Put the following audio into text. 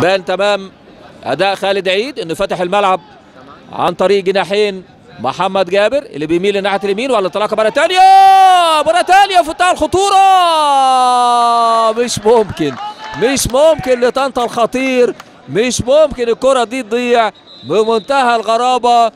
بان تمام. أداء خالد عيد إنه فتح الملعب عن طريق جناحين محمد جابر اللي بيميل لناحية اليمين ولا انطلاقه مرة ثانية مرة ثانية في منتهى الخطوره مش ممكن مش ممكن لطنطا الخطير مش ممكن الكرة دي تضيع بمنتهى الغرابة.